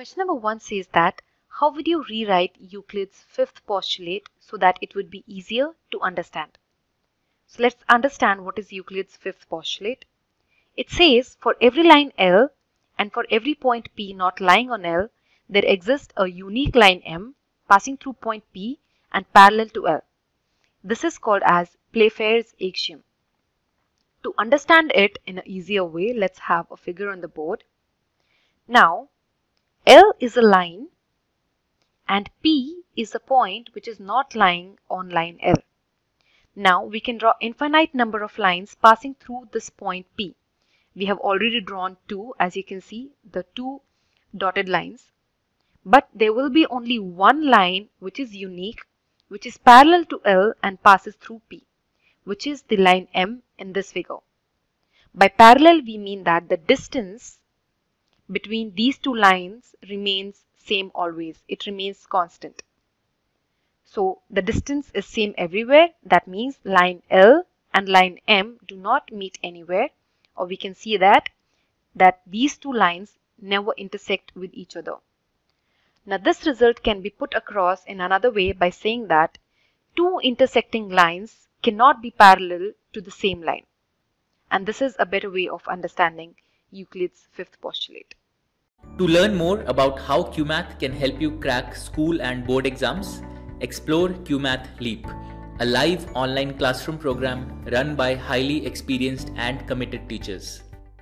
Question number one says that how would you rewrite Euclid's fifth postulate so that it would be easier to understand? So let's understand what is Euclid's fifth postulate. It says for every line L and for every point P not lying on L, there exists a unique line M passing through point P and parallel to L. This is called as Playfair's axiom. To understand it in an easier way, let's have a figure on the board. Now, L is a line and P is a point which is not lying on line L. Now we can draw infinite number of lines passing through this point P. We have already drawn two as you can see the two dotted lines. But there will be only one line which is unique which is parallel to L and passes through P which is the line M in this figure. By parallel we mean that the distance between these two lines remains same always. It remains constant. So the distance is same everywhere. That means line L and line M do not meet anywhere or we can see that that these two lines never intersect with each other. Now this result can be put across in another way by saying that two intersecting lines cannot be parallel to the same line. And this is a better way of understanding Euclid's fifth postulate. To learn more about how Cuemath can help you crack school and board exams, explore Cuemath Leap, a live online classroom program run by highly experienced and committed teachers.